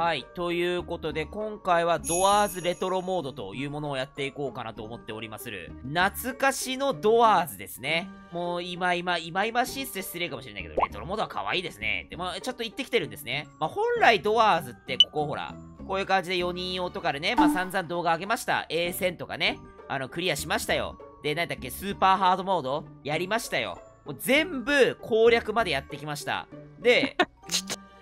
はい。ということで、今回はドアーズレトロモードというものをやっていこうかなと思っておりまする。懐かしのドアーズですね。もう今今、今今しいっす失礼かもしれないけど、レトロモードは可愛いですね。で、まあ、ちょっと行ってきてるんですね。まあ、本来ドアーズって、ここほら、こういう感じで4人用とかでね、まあ、散々動画上げました。A 戦とかね、あの、クリアしましたよ。で、何だっけ、スーパーハードモードやりましたよ。もう全部攻略までやってきました。で、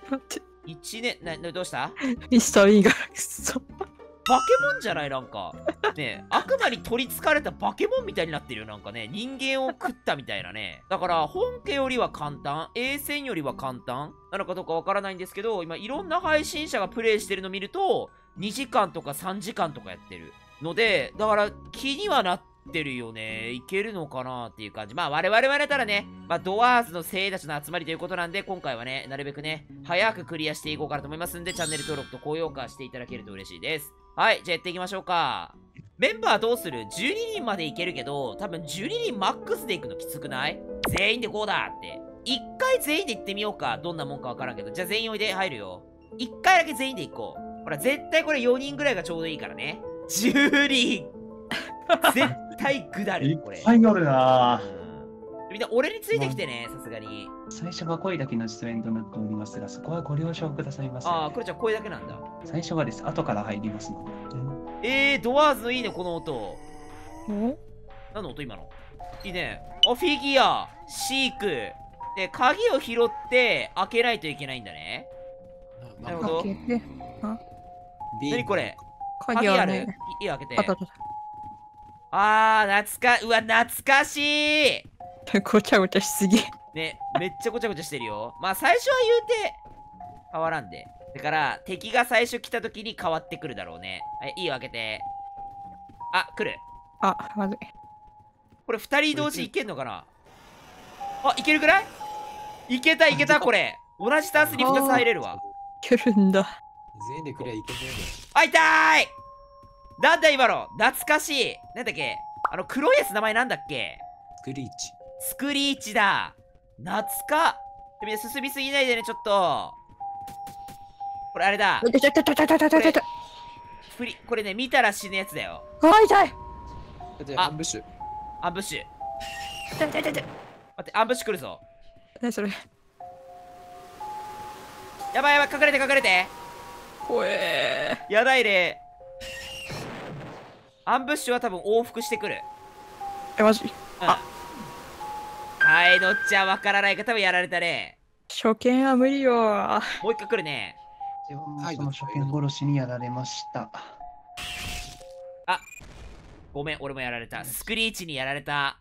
待って。1年、な、などうした？ミスター・イーガーくそ。バケモンじゃない？なんか。ねえ悪魔に取りつかれたバケモンみたいになってるよ。なんかね、人間を食ったみたいなね。だから、本家よりは簡単、A 戦よりは簡単なのかどうかわからないんですけど、今、いろんな配信者がプレイしてるの見ると、2時間とか3時間とかやってる。ので、だから、気にはなっててるよね。いけるのかなっていう感じ。まあ、我々はやたらね、まあ、ドワーズの精鋭たちの集まりということなんで、今回はね、なるべくね、早くクリアしていこうかなと思いますんで、チャンネル登録と高評価していただけると嬉しいです。はい、じゃあやっていきましょうか。メンバーどうする ?12 人までいけるけど、多分12人マックスで行くのきつくない？全員でこうだって。一回全員で行ってみようか。どんなもんかわからんけど。じゃあ全員おいで入るよ。一回だけ全員で行こう。ほら、絶対これ4人ぐらいがちょうどいいからね。10人 絶対下いる、これっ。ぱいおるなうんみんな俺についてきてね、さすがに。最初が声だけの出演となっておりますが、そこはご了承くださいませ。ああ、クロちゃん声だけなんだ。最初はです。後から入りますので。えー、ドワーズのいいね、この音。お？何の音今の？いいね。あ、フィギュア、シーク。で、鍵を拾って開けないといけないんだね。なるほど開けて。何これ？鍵あるね。いいい開けてあ。ったあったあっあー、懐か、うわ、懐かしいた。ごちゃごちゃしすぎ。ね、めっちゃごちゃごちゃしてるよ。まあ、最初は言うて、変わらんで。だから、敵が最初来た時に変わってくるだろうね。はい、いいよ、開けて。あ、来る。あ、まずい。これ二人同時いけんのかな？あ、いけるくらい？いけたいけたこれ同じタンスに2つ入れるわ。いけるんだ。全員でクリアいけねあ、痛いなんだ今の？懐かしいなんだっけ？あの黒いやつ名前なんだっけ？スクリーチ。スクリーチだ懐かみんな進みすぎないでね、ちょっと。これあれだ。これリこれね、見たら死ぬやつだよ。あ、痛いアンブッシュ。アンブッシュ。待って、アンブッシュ来るぞ。何それ？やばいやばい、隠れて隠れて。怖えー。やばいね。アンブッシュは多分往復してくる。ー。え、マジ？あはい、のっちゃんわからないか多分やられたね。初見は無理よ。もう一回来るね。自分もはいその初見殺しにやられました。ごめん、俺もやられた。スクリーチにやられた。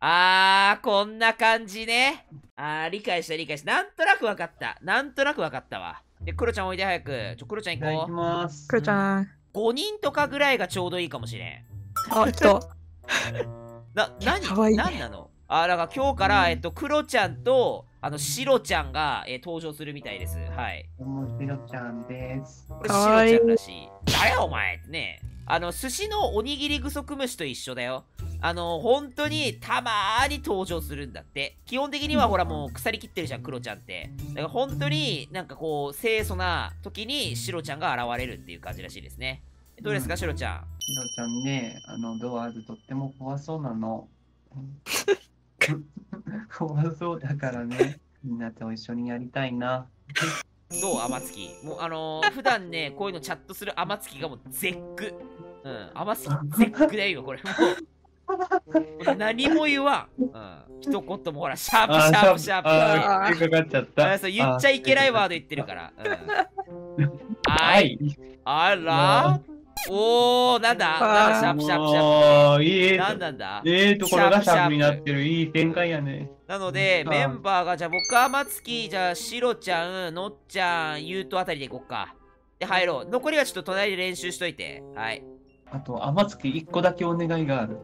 あー、こんな感じね。あー、理解した理解した。なんとなくわかった。なんとなくわかったわ。で、クロちゃんおいで早く。ちょ、クロちゃんいただき行こます。クロちゃん。う。5人とかぐらいがちょうどいいかもしれん。あ、来た。な、なにかわいいなんなの？あー、だから今日から、えっと、クロちゃんと、あの、シロちゃんが、えー登場するみたいです。はい。どうもしろちゃんです。これシロちゃんらしい。誰やお前ってね。あの、寿司のおにぎりぐそく虫と一緒だよ。あの、本当にたまーに登場するんだって。基本的にはほらもう腐りきってるじゃん、クロちゃんって。だから本当になんかこう、清楚な時にシロちゃんが現れるっていう感じらしいですね。どうですか、うんシロちゃん？しろちゃんね、あの、ドアーズとっても怖そうなの。怖そうだからね、みんなと一緒にやりたいな。どう？天月？もうあのー、普段ね、こういうのチャットする天月がもう絶句。うん、天月絶句だよ、これ。もう、何も言わん。うん。一言もほら、シャープシャープシャープ。あー、引っかかっちゃった。あそう言っちゃいけないワード言ってるから。うん、は。はいい。あら？おー、なんだ？なんだ？シャープシャープシャーもういいプ。なんなんだ？ええところがシャープになシャープってる。いい展開やね。なので、うんメンバーが、じゃあ僕、天月、じゃあ、シロちゃん、のっちゃん、ゆうとあたりでいこっか。で、入ろう。残りはちょっと隣で練習しといて。はい。あと、天月一個だけお願いがある。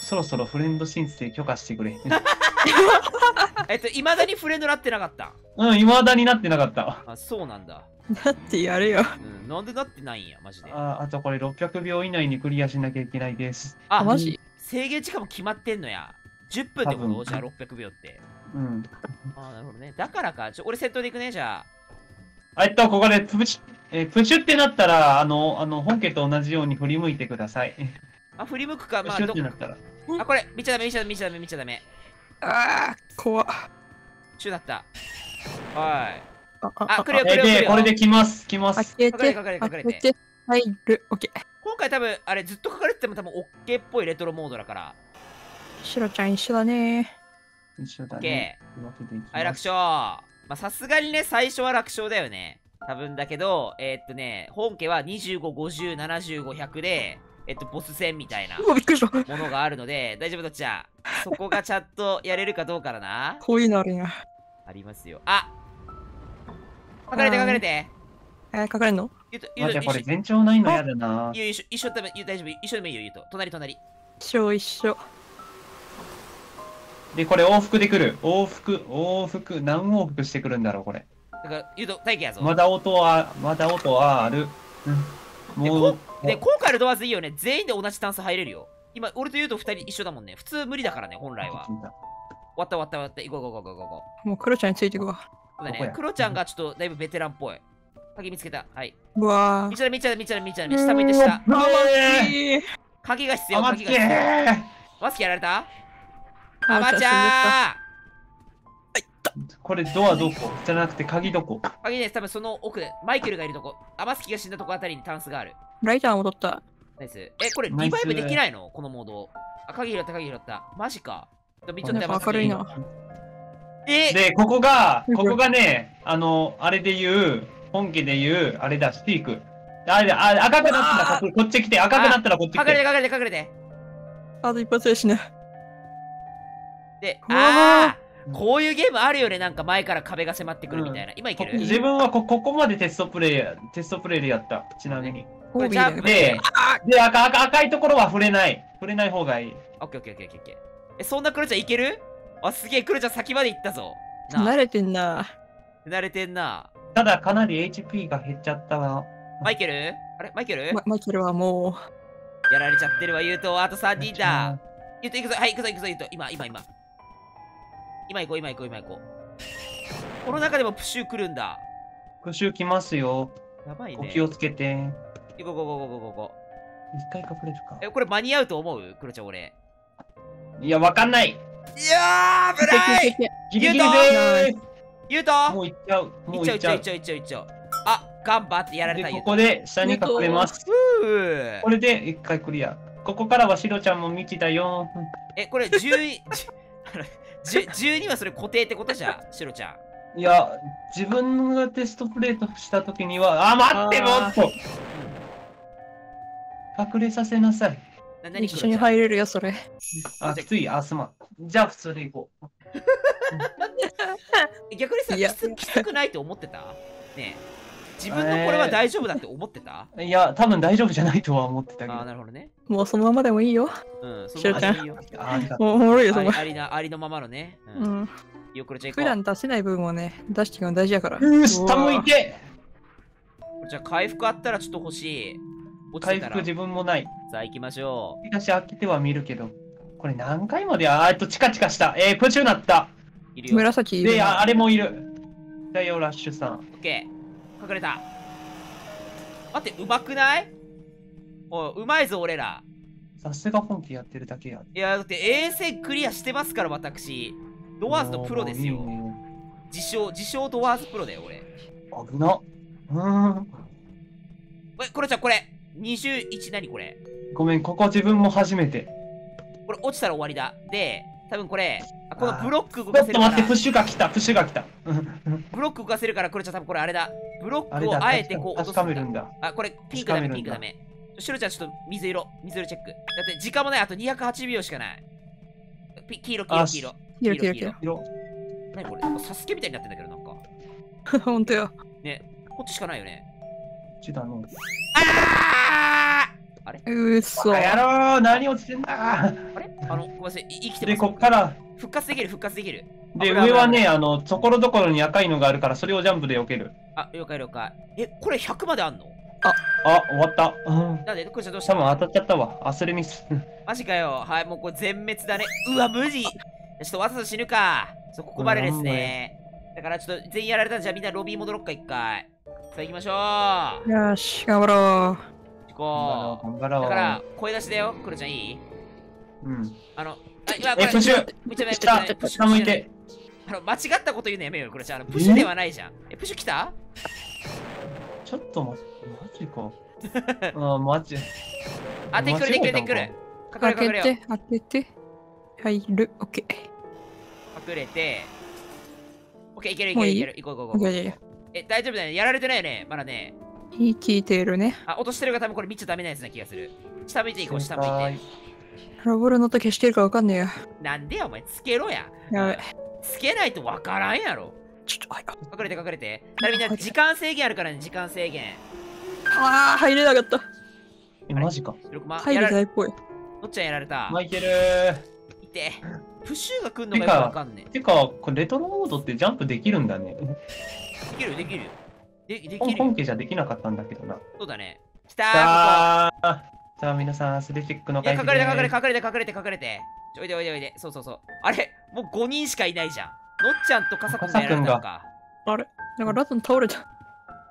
そろそろフレンド申請許可してくれ。えっと、いまだにフレンドなってなかった？うん、未だになってなかった。あ、そうなんだ。だってやるよ。うん、なんでなってないんや、マジで。ああとこれ600秒以内にクリアしなきゃいけないです。あ、マジ？制限時間も決まってんのや。10分ってこ多分とじゃあ600秒って。うん。あーなるほどね。だからか。ちょ俺先頭で行くね、じゃあ。あえっと、ここでつぶし。えープシュってなったら、あの、あの、本家と同じように振り向いてください。あ、振り向くか、まあ、どてなったら。あ、これ、見ちゃダメ、見ちゃダメ、見ちゃダメ、見ちゃダメ。あー、怖っ。シュだった。はい。あ、あ、あ、来るよ、来るよ。これで来ます、来ます。開けて、開けて、入る。オッケー。今回多分、あれ、ずっと書かれてても多分、OK っぽいレトロモードだから。シロちゃん一緒だね。一緒だ。ね。はい、楽勝。まあ、さすがにね、最初は楽勝だよね。多分だけど、えーっとね、本家は25、50、75、100で、えっと、ボス戦みたいなうわ、びっくりした。ものがあるので、大丈夫だっちゃ。そこがちゃんとやれるかどうかだな。こういうのあるんや。ありますよ。あ隠れて隠れて。えー、隠れんの？ゆうと、ゆうと、あじゃあこれ全長ないの嫌だな。ゆう一緒一緒でもゆう大丈夫。一緒でもいいよ、ゆうと。隣隣。一緒一緒。で、これ往復で来る。往復、往復、何往復してくるんだろう、これ。だから、ゆうと、体験やぞ。まだ音は、まだ音はある。うん。もう、で、今回のドアーズいいよね。全員で同じスタンス入れるよ。今、俺とゆうと二人一緒だもんね。普通無理だからね、本来は。終わった終わった終わった。行こう行こう行こう行こうもうクロちゃんについてくわ。だ。ねクロちゃんがちょっとだいぶベテランっぽい。鍵見つけた。はい。うわ見ちゃダメ見ちゃダメ見ちゃダメ見ちゃダメ。下向いて下。鍵が必要。鍵が必要。ーマスクやられた？ああまちゃこれドアどこ？じゃなくて鍵どこ？ー鍵ね、多分その奥で、マイケルがいるとこ。アマスキが死んだとこあたりにタンスがある。ライター戻った。ナイス。え、これリバイブできないの？このモード。あ、鍵拾った鍵拾った。マジか。ちょっとちょっとやっぱ明るいな。え？で、ここが、ここがね、あの、あれで言う、本家で言う、あれだ、スティーク。あれだ、あ赤くなったらここっち来て、赤くなったらこっち来て。隠れて隠れて隠れて。あと一発で死ぬ。で、ああこういうゲームあるよね。なんか前から壁が迫ってくるみたいな。今いける？自分はこここまでテストプレイや、テストプレイでやった。ちなみに。ホービーだよこれで、で赤赤赤いところは触れない。触れない方がいい。オッケーオッケーオッケーオッケーオッケー。え、そんなクロちゃんいける？あ、すげえ、クロちゃん先まで行ったぞ。慣れてんな。慣れてんな。ただかなり HP が減っちゃったわ。マイケル？あれ？マイケル、まマイケルはもやられちゃってるわ、言うと。あと3人だ。言うと、行くぞ、はい、行くぞ、行くぞ、言うと。今、今、今。今行こう、今行こう、今行こう。この中でもプシュー来るんだ。復習来ますよ。やばいね。お気をつけて。行こう、行こう、行こう、行こう、一回隠れるかう。。え、これ間に合うと思う？クロちゃん、俺。いや、わかんない。いやー、危う。ないギリギリでーす。言うと？もう行っちゃう。もう、う行っちゃう行っちゃう、。行っちゃう、行っちゃう。あ、ガンバってやられた、ことこで下に隠れます。これで一回クリア。ここからはシロちゃんも未知だよ。え、これ12、10 12はそれ固定ってことじゃん、シロちゃん。いや、自分がテストプレートしたときには、あ、待って、もっと隠れさせなさい。一緒に入れるよ、それ。あ、きつい、あ、すまん。じゃあ、普通で行こう。え 逆にさ、きつくないと思ってた？ねえ。自分のこれは大丈夫だって思ってた、いや、多分大丈夫じゃないとは思ってたけど。ああ、なるほどね。もうそのままでもいいよ。うん、そシロちゃん味いいよ。あ おもろいよ、そのあり。ありなありのままのね。う。うんん。よくゃ普こ段出せない分をね、出していくの大事やから。うー、下向いてう。じゃあ回復あったらちょっと欲しい。落ちてたら。回復自分もない。さあ行きましょ東開けては見るけど。これ何回まで？あーえっと、チカチカした。えー、プチュなった。う。いるよ。紫いるで。あれもいる。だよ、ラッシュさん。オッケー。隠れた。待って、うまくない？おいうまいぞ、俺ら。さすが本気やってるだけや。いや、だって衛星クリアしてますから、私。ドワーズのプロですよ。いいね自称、自称ドワーズプロだよ、俺。危な。うーん。え、これじゃあこれ。21何これ？ごめん、ここ自分も初めて。これ落ちたら終わりだ。で、多分これ、あこのブロック動ちょかせるからっと待って、プッ、シュが来た、プッシュが来た。う んブロック動かせるから、これじゃ多分これあれだ。ブロックをあえてこう落とすんだ確かめるん。だ。あ、これピンクダメ、ピンクダメ。シロちゃんちょっと水色、水色チェック。だって時間もない、あと208秒しかない。ピ黄色、黄色、あ黄色。キラキラキラ。色何これ？なんかサスケみたいになってんだけど、なんか。ほんとよ。こっちしかないよね。こっちだの。あーあれうっそ。バカ野郎何落ちてんだあれ？あの、ごめんなさい、い生きてまで、す。こっから、復活できる、復活できる。で、上はね、あの、ところどころに赤いのがあるから、それをジャンプで避ける。あ、了解了解。え、これ100まであんの？あ、終わった。うん。なんで、これじゃどうした多分当たっちゃったわ。アスレミス。マジかよ。はい、もうこれ全滅だね。うわ、無理。ちょっとわざと死ぬか。そう、ここまでですね。だからちょっと全員やられたんじゃあみんなロビー戻ろっか、一回。あ行きましょうよし、頑張ろ行頑こう、頑張ろう。うだから声出しだよクロちゃんいい？うん。あのあ今こえ、れプッシュ見てない下プッシュ下向いて。あの間違ったこと言うのやめようよクロちゃんあのプッシュではないじゃんえプッシュ来た？ちょっと待って、マジか。あー、マジ。あでくるでくるでくるう。隠れ開隠れよけて、て。入る。オッケー。隠れてオッケーいけるいけるいける行こう行こう。え大丈夫だよねやられてないよねまだねいい聞いてるね。あ落としてるが多分これ見ちゃダメなやつな気がする下向いていこう下向いてロボルの音消してるかわかんねえや。なんでやお前つけろややべ。つけないとわからんやろちょっと、はい。隠れて隠れてみんな時間制限あるからね時間制限ああ、入れなかった。え、マジか。6万入れる台っぽい。のっちゃんやられたマイケルいてプッシュが来んのがよくわかんねてか、これレトロモードってジャンプできるんだね。えできるできるででき本る。よ本家じゃできなかったんだけどな。そうだね。来たーこさあ、皆さん、アスレチックのこいや会隠れて隠れて隠れて隠れて隠れて。ちょおいでおいでおいで。そうそうそう。あれもう5人しかいないじゃん。のっちゃんとカサ君が。やられたのか。あれ？なんかラトン倒れた。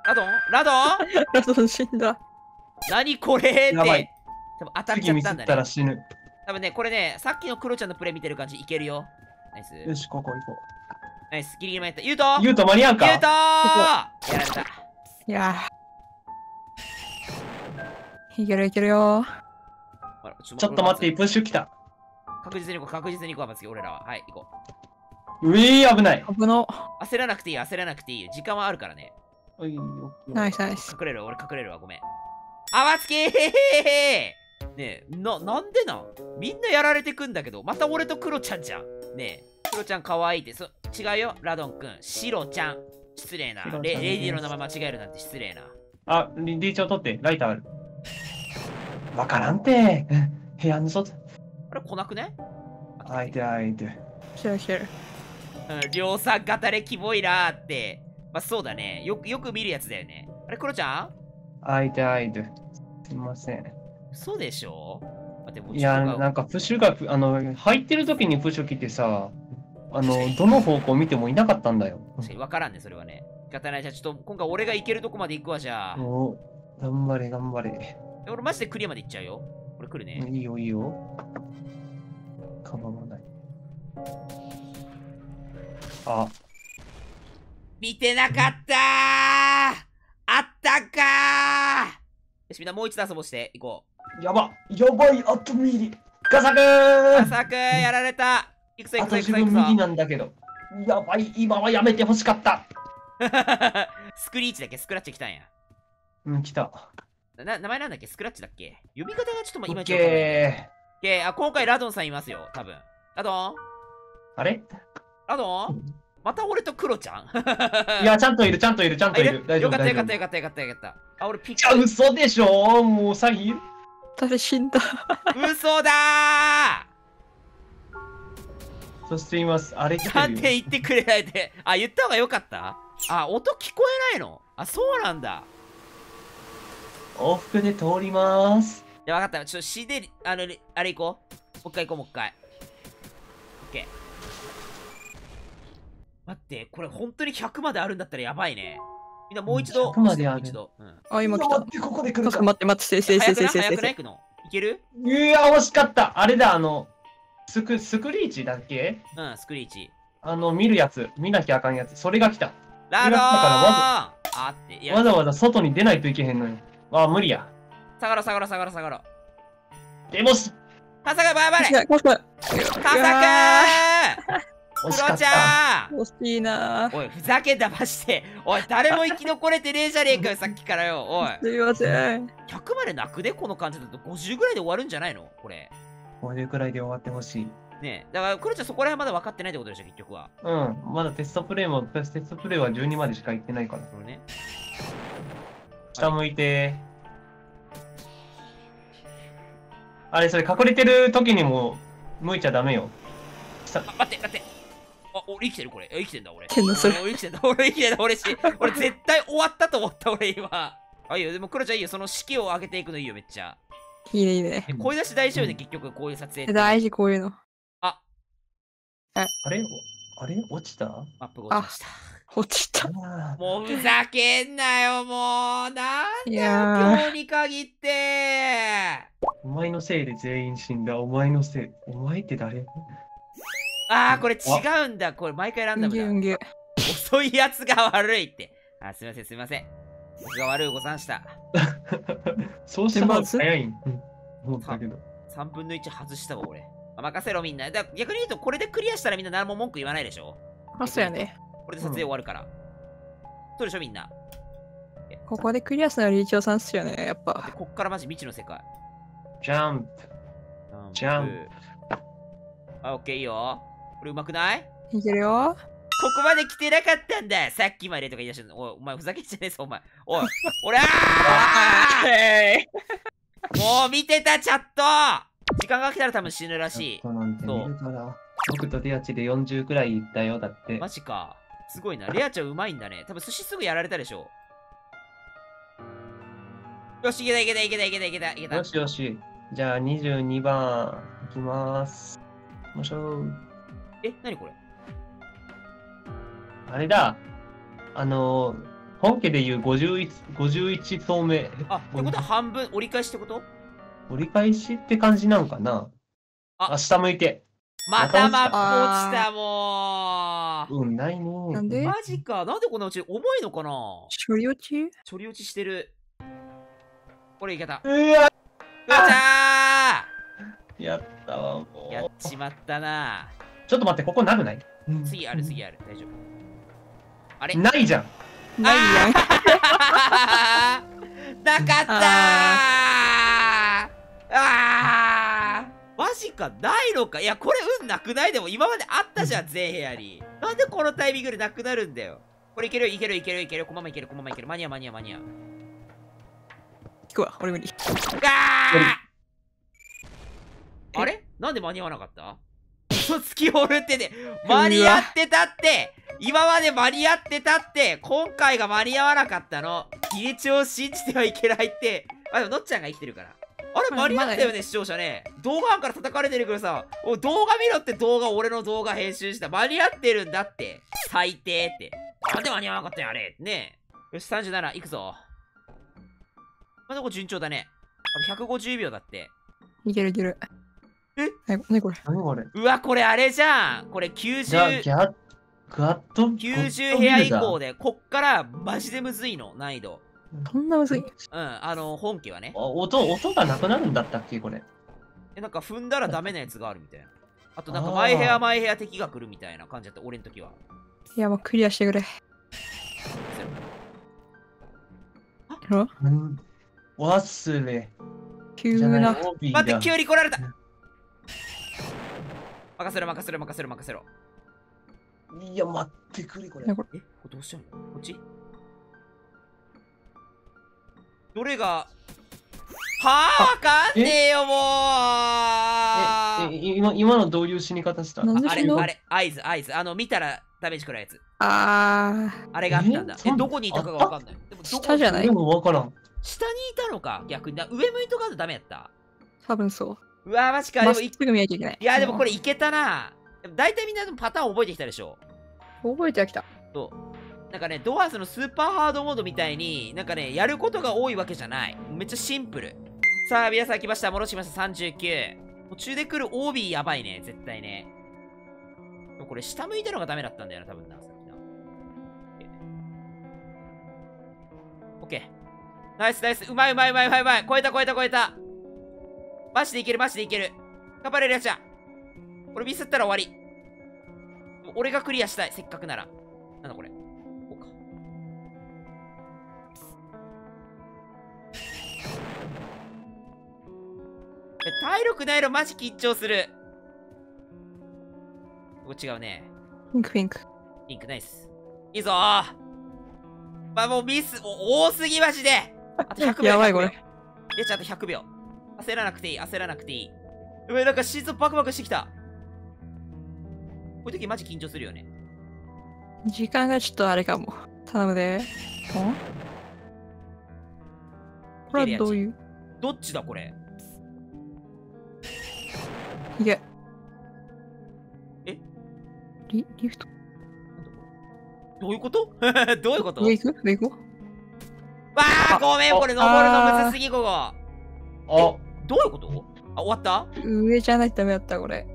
ラドン？ラドン？ラトン死んだ。何これって。やばい。多分当たっちゃったんだね。たら死ぬ。多分ねこれねさっきのクロちゃんのプレイ見てる感じいけるよ。ナイス。よし、ここ行こナイス。ギリギリまでやった。ゆうとう。言うと間に合うか？ゆうとー。やられた。いやー。いけるいけるよちちょっと待って、プッシュ来た。確実に行こう確実に行こうまつき俺らは。はい行こう。えー、危ない。ー。危の。う焦らなくていい焦らなくていいよ。時間はあるからね。おいよナイスナイス。隠れる俺隠れるわごめん。あわつきー。ねえななんでなん？みんなやられてくんだけどまた俺とクロちゃんじゃん。ねえクロちゃん可愛いってそ違うよラドンくんシロちゃん失礼なレレディの名前間違えるなんて失礼なあ、リリーチを取って、ライターある。わからんて。部屋の外。あれ来なくね？あいてあいて。来てる来てる。うん量産型でキモいなーってまあそうだねよくよく見るやつだよねあれクロちゃん？あいてあいて。すいません。そうでしょ？待ってもういや、なんかプッシュが、あの、入ってる時にプッシュ来てさ、あの、どの方向見てもいなかったんだよ。確かに分からんねそれはね。仕方ない。じゃあちょっと今回俺が行けるとこまで行くわじゃあ。もう、頑張れ、頑張れ。え俺マジでクリアまで行っちゃうよ。俺来るね。いいよ、いいよ。構わない。あ、見てなかったー。あったかー。よしみんなもう一度遊ぼうして。行こう。やばやばい、あとミリ。ガサクあーさくんやられた行くぞ行くぞあと自行くぞ行くぞなんだけど。やばい、今はやめてほしかった。スクリーチだっけ？スクラッチ来たんや。うん、来た。な名前なんだっけ？スクラッチだっけ？呼び方がちょっと今ちょっとわかんない。ケオッケー。あ今回ラドンさんいますよ多分。ラドン？ー。あれ？ラドン？また俺とクロちゃん？いや、ちゃんといる、ちゃんといる、ちゃんといる。大丈夫、よかった。よかったよかったよかったよかった。あ俺ピッいや、嘘でしょ？もうさ、いる。誰死んだ？嘘だそして今、あれ来ーなんてるよ。で言ってくれないで。あ言った方がよかった？あ音聞こえないの？あそうなんだ。往復で通ります。じゃあ分かった。ちょっと死であのあれ行こう。もう一回行こうもう一回。オッケー待ってこれ本当に100まであるんだったらやばいね。みんなもう一度。100まである。もう一度、うん、あ、今来た。いや待。って、ここで来るか待って。待ってせいせいせいせいせいせい早くない？行くの？いける？いや、惜しかった。あれだ、あの、スク、スクリーチだっけ？うんスクリーチあの、見るやつ。見なきゃあかんやつ。それが来た。ラドーンだからあってわざわざ外に出ないといけへんのよ。あ、無理や。下がろう下がろう下がろう下がろうでもし、カサ君やばいいや、もしもし。カサ君惜しかっクロちた。ゃん惜しいなおいふざけんだましておい誰も生き残れてねえじゃねえかよ さっきからよおいすいません。100まで泣くでこの感じだと50ぐらいで終わるんじゃないの？これこれくらいで終わってほしい。ねえ。だからクロちゃんそこら辺まだ分かってないってことでしょ結局は。うん。まだテストプレイも、テストプレイは12までしか行ってないから。これね。下向いて。あれ、それ隠れてる時にも向いちゃダメよ。あ待って待って。あ俺生きてるこれ。え生きてんだ俺。てんのそれ。俺生きてんだ。俺生きてんだ 俺し。俺絶対終わったと思った俺今。あいいよ。でもクロちゃんいいよ。その式を上げていくのいいよめっちゃいいねいいねえ。声出し大丈夫ね、うん結局こういう撮影大事こういうの。あれ？あれ？落ちた？マップが落ちた落ちた。もうふざけんなよ、もう。なんいだよ、や今日に限って。お前のせいで全員死んだ。お前のせい。お前って誰？あー、これ違うんだ。これ毎回ランダー。ムだ。遅いやつが悪いって。あ、すいません、すいません。僕が悪いござんした。そうした方が早いん。うん。思ったけど。3分の1外したわ、俺。あ任せろ、みんな。だ逆に言うと、これでクリアしたらみんな何も文句言わないでしょあ、そうやね。これで撮影終わるから。そうでしょ、みんな。ここでクリアするのはリーチョウさんっすよね、やっでぱ。こっからマジ未知の世界。ジャンプ。ジャンプ。あ、オッケーいいよ。これうまくない？いけるよ。ここまで来てなかったんださっきまでとか言い出してんの。おい、お前ふざけんじゃねえぞ、お前。おい、俺あーもう見てた、チャット時間が来たら多分死ぬらしいそう見るから。僕と出会ちで40くらいいったよ、だって。マジか。すごいな。レアちゃんうまいんだね。多分寿司すぐやられたでしょ。よし、いけたいけたいけたいけたいけたいけたよ。しよし。じゃあ22番いきます。もしょーえ、なにこれ？あれだ。あのー、本家でいう51、51層目。あ、ってことは半分折り返しってこと？折り返しって感じなんかなああ、下向いて。またマップ落ちたもうん、ないね。なんで？う。マジか。なんでこんな落ちる重いのかな？処理落ち？処理落ちしてる。これいけた。うわうわちゃやったわ、もーやっう。ちまったな。ちょっと待って、ここなくない？次ある、次ある。大丈夫。あれ？ないじゃん。ないやん。なかったー。あー。マジかないのか。いやこれ運なくない？でも今まであったじゃん全部屋に。なんでこのタイミングでなくなるんだよ。これいけるいけるいけるいけるこのままいけるこのままいける。間に合う間に合う間に合う。聞くわ、俺無理。ガー。あれ？なんで間に合わなかった？嘘つきおるってね。間に合ってたって今まで間に合ってたって今回が間に合わなかったの。入れ値を信じてはいけないって。あでものっちゃんが生きてるから。あれま間に合ったよね視聴者ね。動画班から叩かれてるけどさ。おい動画見ろって動画俺の動画編集した。間に合ってるんだって。最低って。なんで間に合わなかったんやあれ。ねえ。よし37いくぞ。まだこれ順調だね。あと150秒だって。いけるいける。え？はい、なにこれ？何これ？うわ、これあれじゃん。これじゃあ、ギ90、ャッ、ガット90部屋以降で。で、こっからマジでむずいの、難易度。こんなむずい。うん、あの、本家はね。あ音、音がなくなるんだったっけこれ。え、なんか踏んだらダメなやつがあるみたいな。あとなんかあーマイヘアマイヘア敵が来るみたいな感じだった、俺の時は。いや、もうクリアしてくれ。うん。忘れ。急な待って、急に来られた任せろ、任せろ、任せろ、任せろ。いや、待ってくれ、これ。え、これどうしちゃうの？こっち？どれが？はあ、わかんねえよ、もうえ、え今今のどういう死に方した？あれ、あれ、合図、合図。あの、見たらダメージ食らうやつ。ああれがあったんだ。え、どこにいたかがわかんない。でもどこ？下じゃない？でもわからん。下にいたのか、逆に。だ上向いとかんとダメやった。ー、多分そう。うわ、マジか。でもい、まっすぐ見なきゃいけない。いや、でもこれいけたな。大体みんなでもパターン覚えてきたでしょ。覚えてはきた。そう。なんかね、ドアーズのスーパーハードモードみたいに、なんかね、やることが多いわけじゃない。めっちゃシンプル。さあ、皆さん来ました。戻しました。39。途中で来る OB やばいね、絶対ね。これ、下向いたのがダメだったんだよな、多分な。さっきな。オッケー。ナイスナイス。うまいうまいうまいうまいうまい。超えた超えた超えた。マジでいけるマジでいける。頑張れるやつじゃん。これミスったら終わり。俺がクリアしたい。せっかくなら。なんだこれ。こうか。え体力ないのマジ緊張する。ここ違うね。ピンクピンク。ピンクナイス。いいぞー。まあもうミス、お多すぎマジで。あと 100秒。100秒やばいこれ。え、ちゃんと100秒。焦らなくていい、焦らなくていい。うわ、なんか心臓バクバクしてきた。こういう時マジ緊張するよね。時間がちょっとあれかも。頼むで。お これはどういう？どっちだこれ？いけ。え？リリフト？どういうこと？どういうこと？上行く？上行こわあごめんあこれ登るのむずすぎここ。あ、どういうこと？あ終わった？う上じゃないとダメだった、これ。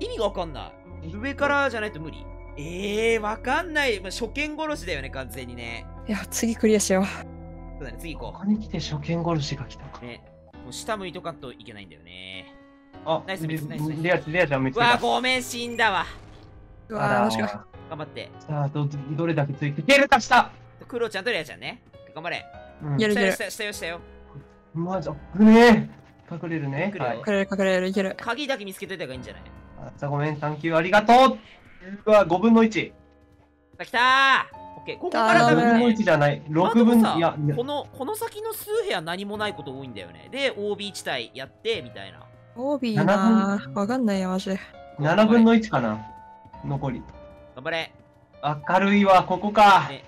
意味がわかんない上からじゃないと無理。えー、わかんない、まあ、初見殺しだよね完全にね。いや、次クリアしよう。そうだね次行こここに来て初見殺しが来たか。う。ね。もう下向いとかんといけないんだよね。あ、ナイスレナイスナイス。レアレアちゃん見つうわけた。ごめん死んだわ。うわー、あらマジか。頑張って。さあど、どれだけついていけるかした。クロちゃんとレアちゃんね。頑張れ。うん。やる下よ下よ下よ下よ。まじゃ、ね隠れるね。隠れるよはい。隠れる隠れる、いける。鍵だけ見つけといた方がいいんじゃない？あじゃあごめん、サンキュー、ありがとう。うわ、5分の1。さあ来たーオッケーここから多頼む5分の分ね1じゃない。まあ6分、でもさいや、このこの先の数部屋何もないこと多いんだよねで OB 地帯やってみたいな OB なーわかんないや、マジで。7分の1かな。残り。頑張れ明るいわ、ここか。ね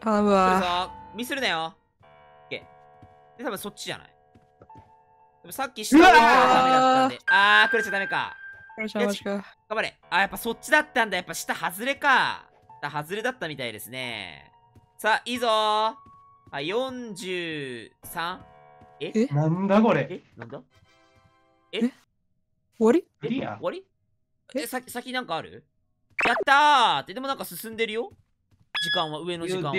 頼むわ。ぞミスるなよオッケーで多分そっちじゃないでもさっき下がうわーダメだったんであー、来れちゃダメか。これじゃマジか。頑張れ。あー、やっぱそっちだったんだ。やっぱ下外れか。下外れだったみたいですね。さあ、いいぞー。あ、43? え？え？なんだこれ？え？なんだ？終わり？えクリア？終わり？え？え、先、先なんかある？やったーって、でもなんか進んでるよ。時間は、上の時間は。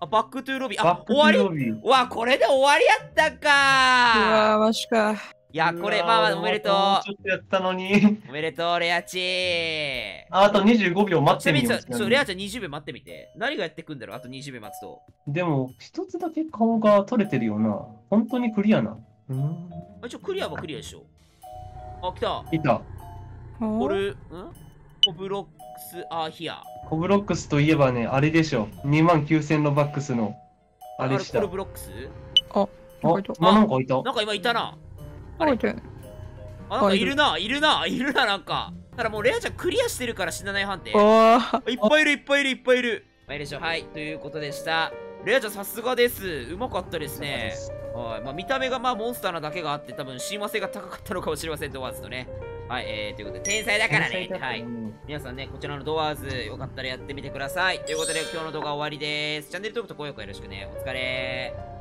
あ、 back to lobby。あ終わり？わ、これで終わりやったうかわー、マジか。いや、これ、まあまあ、おめでともうちょっとやったのに。う。おめでとう、レアチー。ああと25秒待ってみよう。そう、レアちゃん20秒待ってみて。何がやってくんだろうあと20秒待つと。でも、一つだけ顔が取れてるよな。本当にクリアな。うーん。あ一応クリアはクリアでしょ。あ、来た。いた。おコル、ん？コブロックスアーヒア。コブロックスといえばね、あれでしょ。2万9000のバックスの。あれした。あコル、ブロックス？こいたま、なんかいた。なんか今いたな。あれあなんかいるな、いるな、いるな、なんか。だからもうレアちゃんクリアしてるから死なない判定。いっぱいいる、いっぱいいる、いっぱいいる。まあいいでしょう。はい、ということでした。レアちゃんさすがです。うまかったですね。はい、まあ見た目がまあモンスターなだけがあって多分親和性が高かったのかもしれません、ドワーズとね。はい、えー、ということで天才だからね。はい。皆さんね、こちらのドワーズよかったらやってみてください。ということで今日の動画は終わりです。チャンネル登録と高評価よろしくね。お疲れ